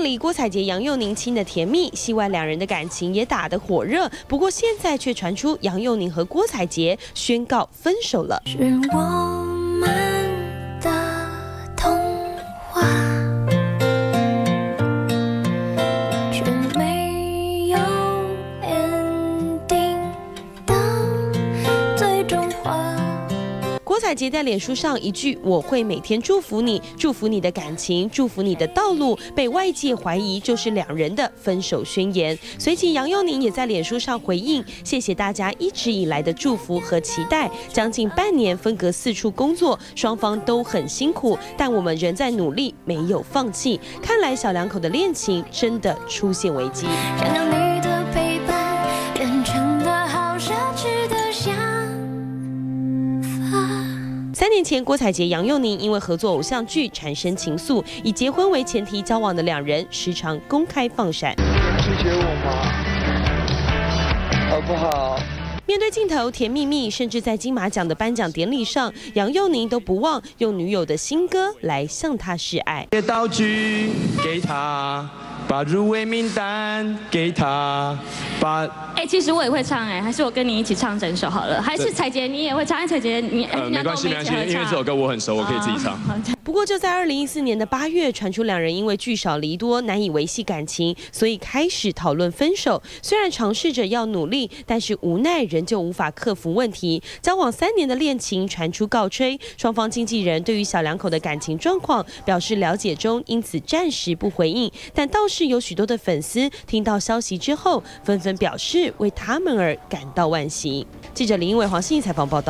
里，郭采洁、杨佑宁亲的甜蜜，戏外两人的感情也打得火热。不过现在却传出杨佑宁和郭采洁宣告分手了。郭采洁在脸书上一句“我会每天祝福你，祝福你的感情，祝福你的道路”，被外界怀疑就是两人的分手宣言。随即，杨佑宁也在脸书上回应：“谢谢大家一直以来的祝福和期待。将近半年分隔四处工作，双方都很辛苦，但我们仍在努力，没有放弃。看来小两口的恋情真的出现危机。”三年前，郭采洁、杨佑宁因为合作偶像剧产生情愫，以结婚为前提交往的两人，时常公开放闪。拒绝我吗？好不好？面对镜头甜蜜蜜，甚至在金马奖的颁奖典礼上，杨佑宁都不忘用女友的新歌来向她示爱。道具给他，把入围名单给他，把。哎，其实我也会唱哎，还是我跟你一起唱整首好了。还是彩杰你也会唱？彩杰你呃没关系没关系，因为这首歌我很熟，我可以自己唱。不过就在二零一四年的八月，传出两人因为聚少离多，难以维系感情，所以开始讨论分手。虽然尝试着要努力，但是无奈仍旧无法克服问题。交往三年的恋情传出告吹，双方经纪人对于小两口的感情状况表示了解中，因此暂时不回应。但倒是是有许多的粉丝听到消息之后，纷纷表示。为他们而感到惋惜。记者林英伟、黄信义采访报道。